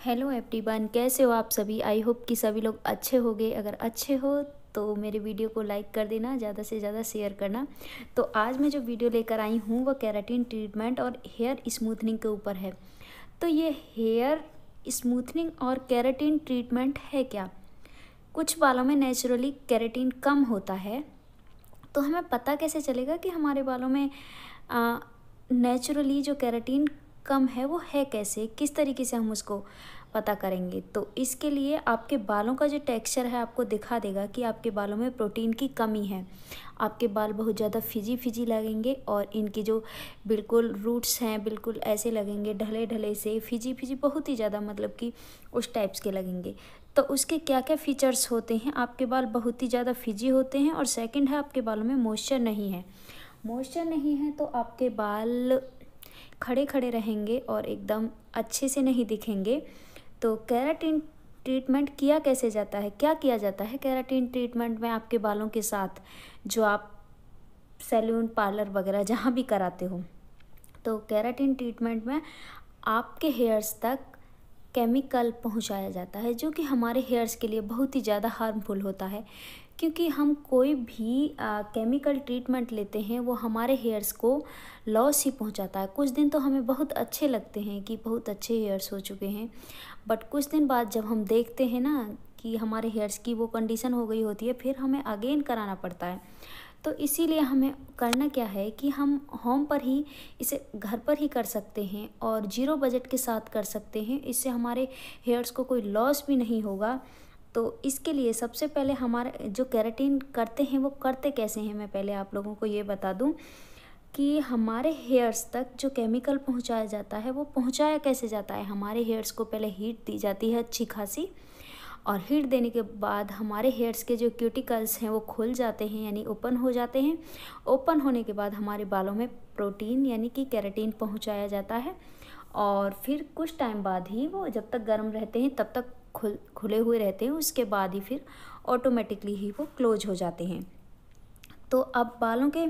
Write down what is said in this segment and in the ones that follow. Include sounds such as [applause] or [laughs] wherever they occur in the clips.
Hello everyone कैसे हो आप सभी? आई होप कि सभी लोग अच्छे होंगे। अगर अच्छे हो तो मेरे वीडियो को लाइक कर देना, ज़्यादा से ज़्यादा शेयर करना। तो आज मैं जो वीडियो लेकर आई हूँ, वो कैराटीन ट्रीटमेंट और हेयर स्मूथनिंग के ऊपर है। तो ये हेयर स्मूथनिंग और कैराटीन ट्रीटमेंट है क्या? कुछ बालों में नेचुरली कैराटीन कम होता है। तो हमें पता कैसे चलेगा कि हमारे बालों में नेचुरली जो कैराटीन कम है, वो है कैसे, किस तरीके से हम उसको पता करेंगे? तो इसके लिए आपके बालों का जो टेक्सचर है, आपको दिखा देगा कि आपके बालों में प्रोटीन की कमी है। आपके बाल बहुत ज़्यादा फिजी फिजी लगेंगे और इनकी जो बिल्कुल रूट्स हैं, बिल्कुल ऐसे लगेंगे ढले ढले से फिजी फिजी बहुत ही ज़्यादा मतलब कि उस टाइप्स के लगेंगे। तो उसके क्या क्या फीचर्स होते हैं? आपके बाल बहुत ही ज़्यादा फिजी होते हैं और सेकेंड है, आपके बालों में मॉइस्चर नहीं है। मॉइस्चर नहीं है तो आपके बाल खड़े खड़े रहेंगे और एकदम अच्छे से नहीं दिखेंगे। तो कैराटीन ट्रीटमेंट किया कैसे जाता है? क्या किया जाता है कैराटीन ट्रीटमेंट में आपके बालों के साथ, जो आप सैलून, पार्लर वगैरह जहाँ भी कराते हो? तो कैराटीन ट्रीटमेंट में आपके हेयर्स तक केमिकल पहुँचाया जाता है, जो कि हमारे हेयर्स के लिए बहुत ही ज़्यादा हार्मफुल होता है। क्योंकि हम कोई भी केमिकल ट्रीटमेंट लेते हैं, वो हमारे हेयर्स को लॉस ही पहुंचाता है। कुछ दिन तो हमें बहुत अच्छे लगते हैं कि बहुत अच्छे हेयर्स हो चुके हैं। बट कुछ दिन बाद जब हम देखते हैं ना कि हमारे हेयर्स की वो कंडीशन हो गई होती है, फिर हमें अगेन कराना पड़ता है। तो इसीलिए हमें करना क्या है कि हम होम पर ही इसे, घर पर ही कर सकते हैं और ज़ीरो बजट के साथ कर सकते हैं। इससे हमारे हेयर्स को कोई लॉस भी नहीं होगा। तो इसके लिए सबसे पहले हमारे जो कैरेटीन करते हैं, वो करते कैसे हैं? मैं पहले आप लोगों को ये बता दूँ कि हमारे हेयर्स तक जो केमिकल पहुँचाया जाता है, वो पहुँचाया कैसे जाता है? हमारे हेयर्स को पहले हीट दी जाती है अच्छी खासी और हीट देने के बाद हमारे हेयर्स के जो क्यूटिकल्स हैं, वो खुल जाते हैं, यानी ओपन हो जाते हैं। ओपन होने के बाद हमारे बालों में प्रोटीन यानी कि कैरेटीन पहुँचाया जाता है और फिर कुछ टाइम बाद ही वो जब तक गर्म रहते हैं, तब तक खुल, खुले हुए रहते हैं, उसके बाद ही फिर ऑटोमेटिकली ही वो क्लोज हो जाते हैं। तो अब बालों के,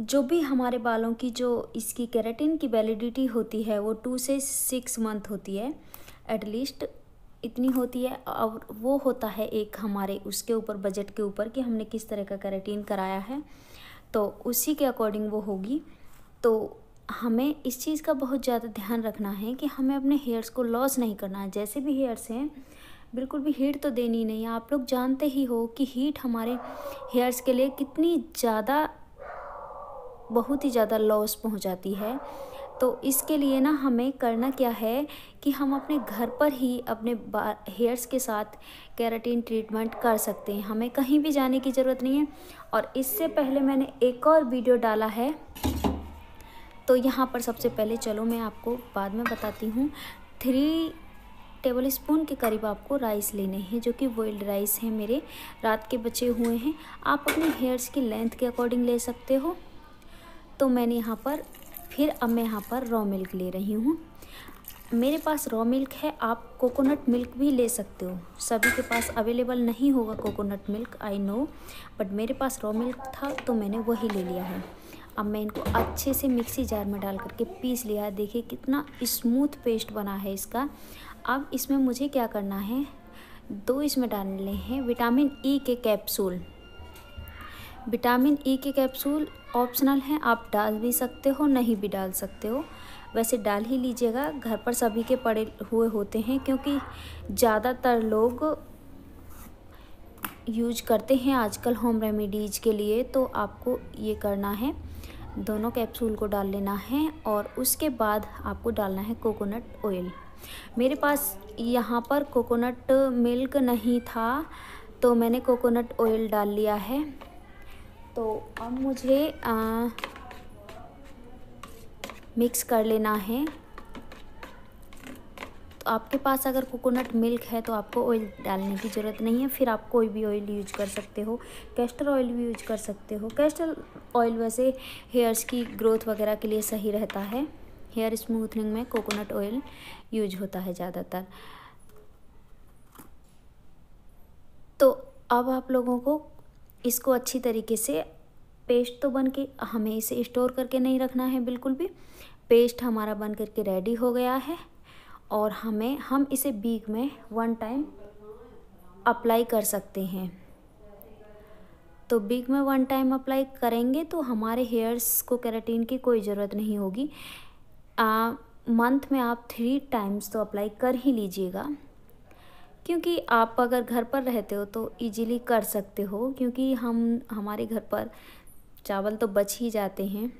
जो भी हमारे बालों की जो इसकी कैरेटिन की वैलिडिटी होती है, वो टू से सिक्स मंथ होती है एटलीस्ट इतनी होती है, और वो होता है एक हमारे उसके ऊपर बजट के ऊपर कि हमने किस तरह का कैरेटीन कराया है। तो उसी के अकॉर्डिंग वो होगी। तो हमें इस चीज़ का बहुत ज़्यादा ध्यान रखना है कि हमें अपने हेयर्स को लॉस नहीं करना है। जैसे भी हेयर्स हैं, बिल्कुल भी हीट तो देनी नहीं है। आप लोग जानते ही हो कि हीट हमारे हेयर्स के लिए कितनी ज़्यादा, बहुत ही ज़्यादा लॉस पहुंचाती है। तो इसके लिए ना हमें करना क्या है कि हम अपने घर पर ही अपने हेयर्स के साथ कैराटीन ट्रीटमेंट कर सकते हैं। हमें कहीं भी जाने की ज़रूरत नहीं है। और इससे पहले मैंने एक और वीडियो डाला है। तो यहाँ पर सबसे पहले चलो मैं आपको बाद में बताती हूँ। थ्री टेबल स्पून के करीब आपको राइस लेने हैं, जो कि बॉइल्ड राइस हैं मेरे। रात के बचे हुए हैं। आप अपने हेयर्स की लेंथ के अकॉर्डिंग ले सकते हो। तो मैंने यहाँ पर, फिर अब मैं यहाँ पर रॉ मिल्क ले रही हूँ। मेरे पास रॉ मिल्क है, आप कोकोनट मिल्क भी ले सकते हो। सभी के पास अवेलेबल नहीं होगा coconut milk I know but मेरे पास रॉ मिल्क था तो मैंने वही ले लिया है। अब मैं इनको अच्छे से मिक्सी जार में डाल करके पीस लिया देखिए कितना स्मूथ पेस्ट बना है इसका। अब इसमें मुझे क्या करना है? दो इसमें डालने हैं विटामिन ई के कैप्सूल विटामिन ई के कैप्सूल ऑप्शनल हैं, आप डाल भी सकते हो, नहीं भी डाल सकते हो। वैसे डाल ही लीजिएगा, घर पर सभी के पड़े हुए होते हैं, क्योंकि ज़्यादातर लोग यूज़ करते हैं आजकल होम रेमेडीज़ के लिए तो आपको ये करना है। दोनों कैप्सूल को डाल लेना है और उसके बाद आपको डालना है कोकोनट ऑयल मेरे पास यहाँ पर कोकोनट मिल्क नहीं था तो मैंने कोकोनट ऑयल डाल लिया है। तो अब मुझे आ, मिक्स कर लेना है। तो आपके पास अगर कोकोनट मिल्क है तो आपको ऑयल डालने की ज़रूरत नहीं है। फिर आप कोई भी ऑयल यूज़ कर सकते हो। कैस्टर ऑयल भी यूज़ कर सकते हो। कैस्टर ऑयल वैसे हेयर्स की ग्रोथ वगैरह के लिए सही रहता है। हेयर स्मूथनिंग में कोकोनट ऑयल यूज़ होता है ज़्यादातर। तो अब आप लोगों को इसको अच्छी तरीके से पेस्ट तो बन के हमें इसे स्टोर करके नहीं रखना है बिल्कुल भी। पेस्ट हमारा बन करके रेडी हो गया है और हमें, हम इसे बीक में वन टाइम अप्लाई कर सकते हैं। तो बिग में वन टाइम अप्लाई करेंगे तो हमारे हेयर्स को कैराटीन की कोई ज़रूरत नहीं होगी। मंथ में आप थ्री टाइम्स तो अप्लाई कर ही लीजिएगा। क्योंकि आप अगर घर पर रहते हो तो इजीली कर सकते हो, क्योंकि हम, हमारे घर पर चावल तो बच ही जाते हैं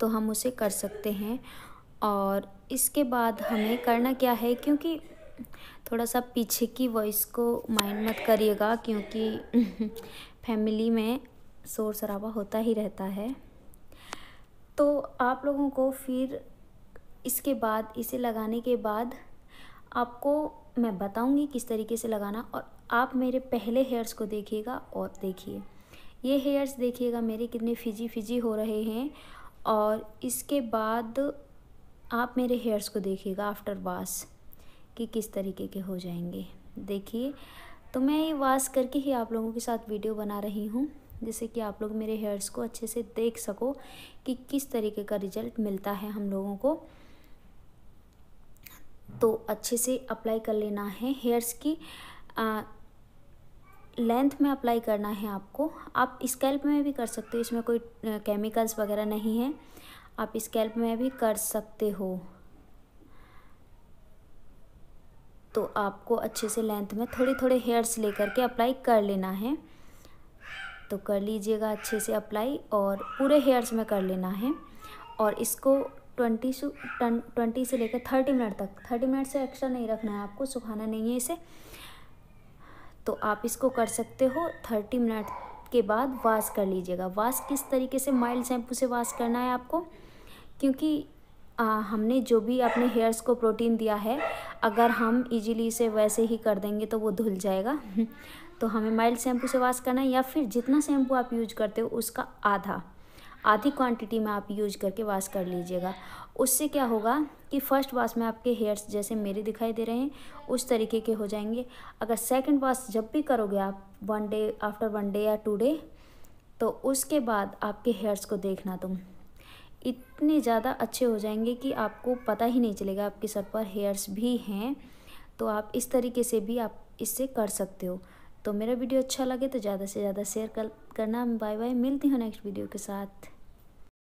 तो हम उसे कर सकते हैं। और इसके बाद हमें करना क्या है, क्योंकि थोड़ा सा पीछे की वॉइस को माइंड मत करिएगा, क्योंकि फैमिली में शोर शराबा होता ही रहता है। तो आप लोगों को फिर इसके बाद, इसे लगाने के बाद आपको मैं बताऊँगी किस तरीके से लगाना और आप मेरे पहले हेयर्स को देखिएगा और देखिए। ये हेयर्स देखिएगा मेरे कितने फिजी फिजी हो रहे हैं और इसके बाद आप मेरे हेयर्स को देखिएगा आफ्टर वाश कि किस तरीके के हो जाएँगे। देखिए तो मैं ये वाश करके ही आप लोगों के साथ वीडियो बना रही हूँ जिससे कि आप लोग मेरे हेयर्स को अच्छे से देख सको कि किस तरीके का रिज़ल्ट मिलता है हम लोगों को। तो अच्छे से अप्लाई कर लेना है हेयर्स की। आ, लेंथ में अप्लाई करना है आपको। आप स्कैल्प में भी कर सकते हो इसमें कोई केमिकल्स वगैरह नहीं है। आप स्कैल्प में भी कर सकते हो। तो आपको अच्छे से लेंथ में थोड़े थोड़े हेयर्स लेकर के अप्लाई कर लेना है। तो कर लीजिएगा अच्छे से अप्लाई और पूरे हेयर्स में कर लेना है। और इसको ट्वेंटी से ट्वेंटी से लेकर थर्टी मिनट तक थर्टी मिनट से एक्स्ट्रा नहीं रखना है आपको सुखाना नहीं है इसे। तो आप इसको कर सकते हो थर्टी मिनट के बाद वाश कर लीजिएगा। वाश किस तरीके से माइल्ड शैम्पू से वाश करना है आपको? क्योंकि आ, हमने जो भी अपने हेयर्स को प्रोटीन दिया है अगर हम इजीली इसे वैसे ही कर देंगे तो वो धुल जाएगा। [laughs] तो हमें माइल्ड शैम्पू से वाश करना है या फिर जितना शैम्पू आप यूज़ करते हो उसका आधा, आधी क्वांटिटी में आप यूज़ करके वाश कर लीजिएगा। उससे क्या होगा कि फ़र्स्ट वाश में आपके हेयर्स जैसे मेरे दिखाई दे रहे हैं, उस तरीके के हो जाएँगे। अगर सेकंड वाश जब भी करोगे आप one day after one day या टू डे तो उसके बाद आपके हेयर्स को देखना तुम। इतने ज़्यादा अच्छे हो जाएँगे कि आपको पता ही नहीं चलेगा आपके सर पर हेयर्स भी हैं तो आप इस तरीके से भी आप इससे कर सकते हो। तो मेरा वीडियो अच्छा लगे तो ज़्यादा से ज़्यादा शेयर कर, करना। बाय बाय मिलती हूँ नेक्स्ट वीडियो के साथ।